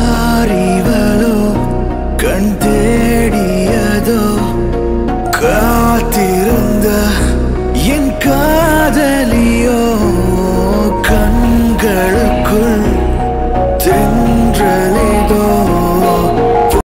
ಯಾರಿವಳು ಕಣ್ತೇಡಿಯದೋ ಕ good